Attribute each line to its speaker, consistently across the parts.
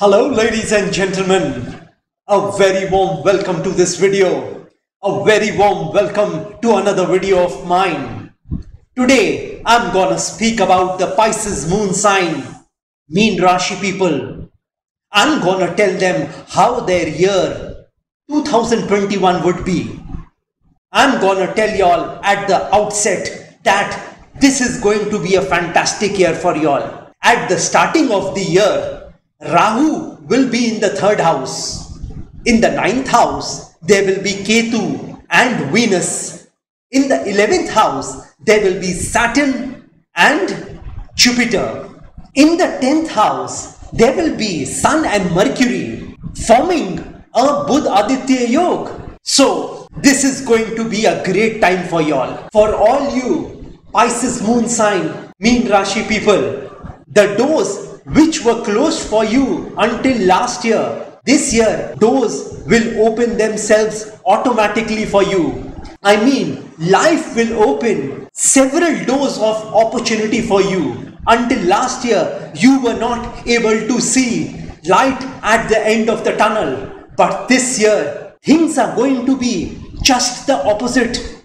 Speaker 1: Hello ladies and gentlemen, a very warm welcome to this video, a very warm welcome to another video of mine. Today I'm gonna speak about the Pisces moon sign, Meen Rashi people. I'm gonna tell them how their year 2021 would be. I'm gonna tell y'all at the outset that this is going to be a fantastic year for y'all. At the starting of the year, Rahu will be in the third house. In the ninth house, there will be Ketu and Venus. In the eleventh house, there will be Saturn and Jupiter. In the tenth house, there will be Sun and Mercury forming a Buddha Aditya Yoga. So, this is going to be a great time for y'all. For all you Pisces moon sign, Meen Rashi people, the doors which were closed for you until last year, this year, doors will open themselves automatically for you. I mean, life will open several doors of opportunity for you. Until last year, you were not able to see light at the end of the tunnel. But this year, things are going to be just the opposite.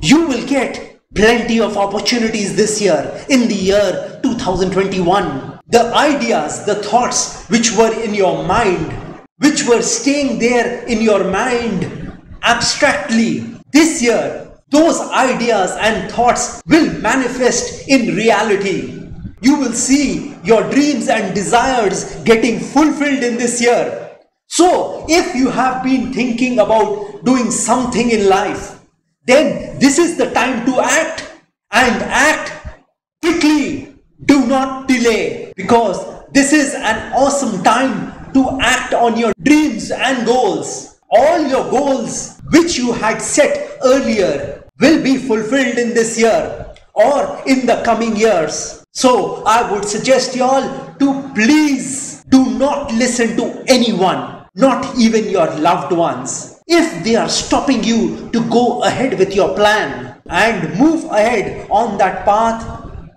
Speaker 1: You will get plenty of opportunities this year in the year 2021. The ideas, the thoughts which were in your mind, which were staying there in your mind abstractly, this year, those ideas and thoughts will manifest in reality. You will see your dreams and desires getting fulfilled in this year. So, if you have been thinking about doing something in life, then this is the time to act and act quickly. Do not delay because this is an awesome time to act on your dreams and goals. All your goals which you had set earlier will be fulfilled in this year or in the coming years. So I would suggest you all to please do not listen to anyone, not even your loved ones. If they are stopping you to go ahead with your plan and move ahead on that path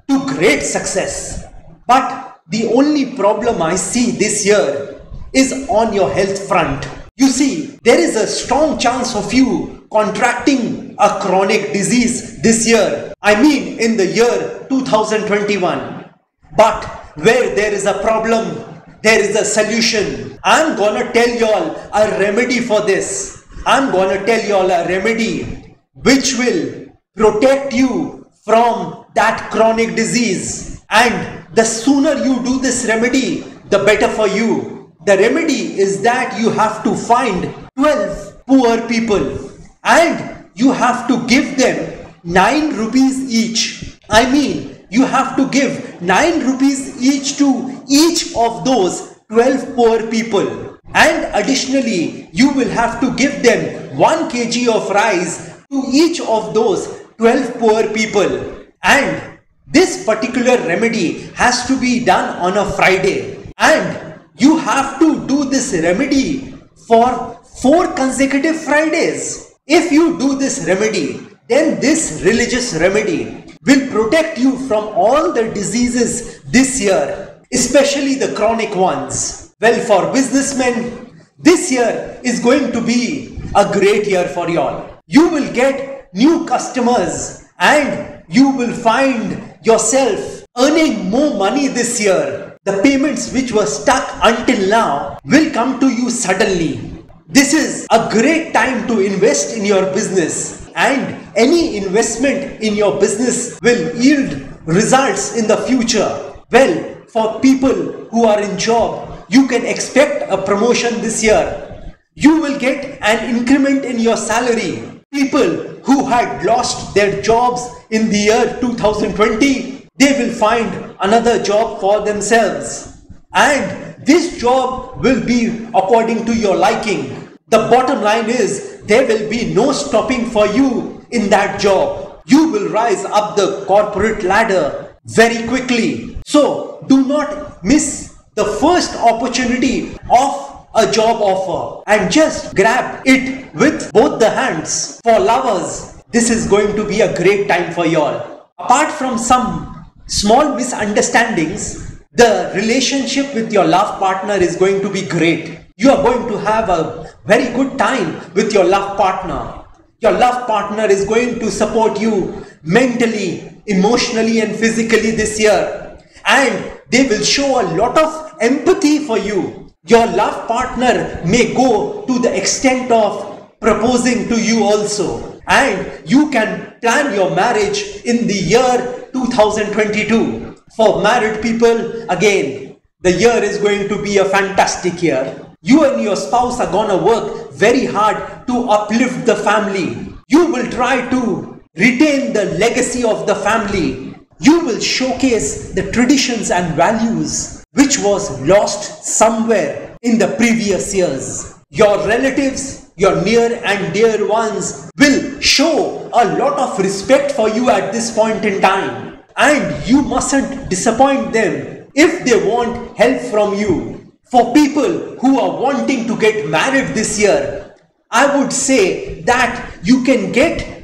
Speaker 1: to great success. But the only problem I see this year is on your health front. You see, there is a strong chance of you contracting a chronic disease this year. I mean, in the year 2021. But where there is a problem, there is a solution. I'm gonna tell y'all a remedy for this. I'm gonna tell y'all a remedy which will protect you from that chronic disease. And the sooner you do this remedy, the better for you. The remedy is that you have to find 12 poor people and you have to give them 9 rupees each. I mean, you have to give 9 rupees each to each of those 12 poor people. And additionally, you will have to give them 1 kg of rice to each of those 12 poor people. And this particular remedy has to be done on a Friday. And you have to do this remedy for four consecutive Fridays. If you do this remedy, then this religious remedy will protect you from all the diseases this year, especially the chronic ones. Well, for businessmen, this year is going to be a great year for y'all. You will get new customers and you will find yourself earning more money this year the payments which were stuck until now will come to you suddenly. This is a great time to invest in your business and any investment in your business will yield results in the future. Well, for people who are in job, you can expect a promotion this year. You will get an increment in your salary. People who had lost their jobs in the year 2020 they will find another job for themselves. And this job will be according to your liking. The bottom line is there will be no stopping for you in that job. You will rise up the corporate ladder very quickly. So do not miss the first opportunity of a job offer and just grab it with both the hands. For lovers, this is going to be a great time for y'all. Apart from some small misunderstandings, the relationship with your love partner is going to be great. You are going to have a very good time with your love partner. Your love partner is going to support you mentally, emotionally, and physically this year. And they will show a lot of empathy for you. Your love partner may go to the extent of proposing to you also. And you can plan your marriage in the year 2022. For married people, again, the year is going to be a fantastic year. You and your spouse are gonna work very hard to uplift the family. You will try to retain the legacy of the family. You will showcase the traditions and values which was lost somewhere in the previous years. Your relatives, your near and dear ones will show a lot of respect for you at this point in time. And you mustn't disappoint them if they want help from you. For people who are wanting to get married this year, I would say that you can get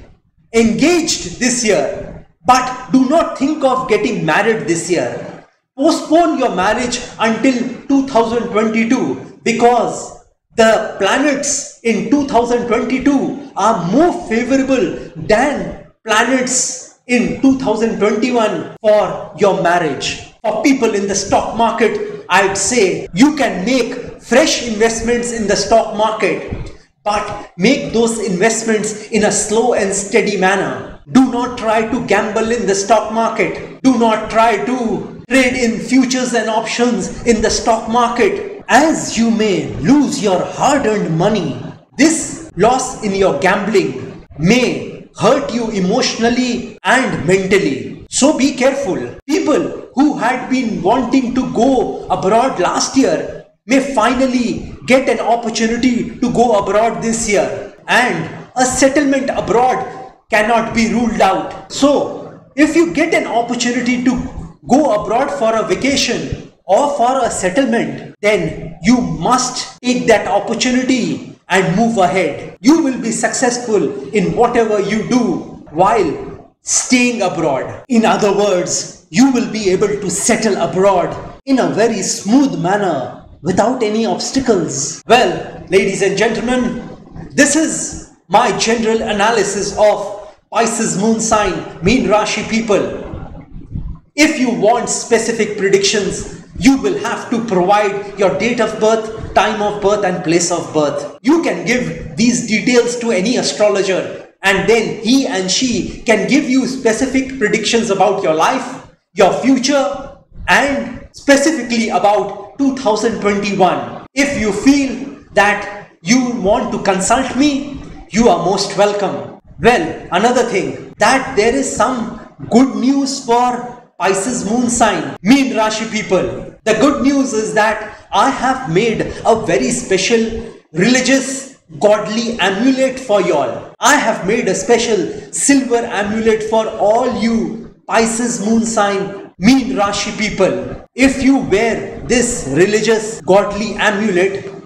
Speaker 1: engaged this year, but do not think of getting married this year. Postpone your marriage until 2022 because the planets in 2022 are more favorable than planets in 2021 for your marriage. For people in the stock market, I'd say you can make fresh investments in the stock market, but make those investments in a slow and steady manner. Do not try to gamble in the stock market. Do not try to trade in futures and options in the stock market as you may lose your hard earned money. This loss in your gambling may hurt you emotionally and mentally. So be careful. People who had been wanting to go abroad last year may finally get an opportunity to go abroad this year. And a settlement abroad cannot be ruled out. So, if you get an opportunity to go abroad for a vacation or for a settlement, then you must take that opportunity and move ahead. You will be successful in whatever you do while staying abroad. In other words, you will be able to settle abroad in a very smooth manner without any obstacles. Well, ladies and gentlemen, this is my general analysis of Pisces moon sign, Meen Rashi people. If you want specific predictions, you will have to provide your date of birth, time of birth and place of birth. You can give these details to any astrologer and then he and she can give you specific predictions about your life, your future and specifically about 2021. If you feel that you want to consult me, you are most welcome. Well, another thing that there is some good news for Pisces moon sign, Meen Rashi people. The good news is that I have made a very special religious godly amulet for y'all. I have made a special silver amulet for all you Pisces moon sign, Meen Rashi people. If you wear this religious godly amulet,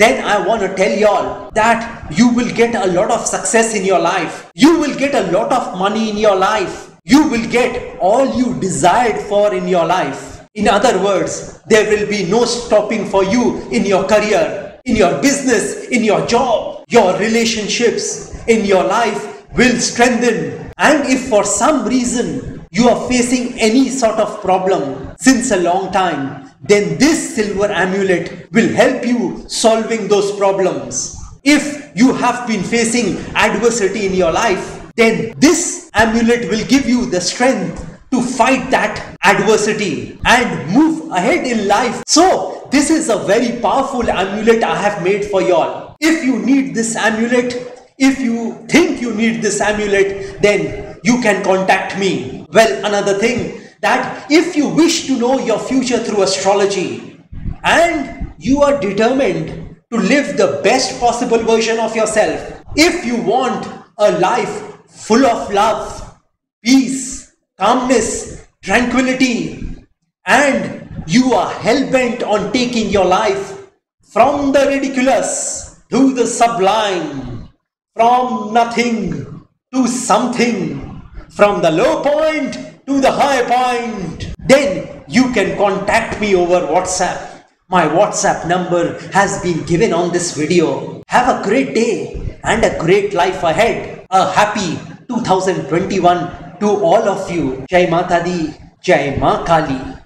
Speaker 1: then I want to tell y'all that you will get a lot of success in your life. You will get a lot of money in your life you will get all you desired for in your life. In other words, there will be no stopping for you in your career, in your business, in your job, your relationships, in your life will strengthen. And if for some reason you are facing any sort of problem since a long time, then this silver amulet will help you solving those problems. If you have been facing adversity in your life, then this amulet will give you the strength to fight that adversity and move ahead in life. So, this is a very powerful amulet I have made for y'all. If you need this amulet, if you think you need this amulet, then you can contact me. Well, another thing that if you wish to know your future through astrology and you are determined to live the best possible version of yourself, if you want a life full of love, peace, calmness, tranquility, and you are hell bent on taking your life from the ridiculous to the sublime, from nothing to something, from the low point to the high point, then you can contact me over WhatsApp. My WhatsApp number has been given on this video. Have a great day and a great life ahead. A happy 2021 to all of you. Jai Mata Di, Jai Ma Kali.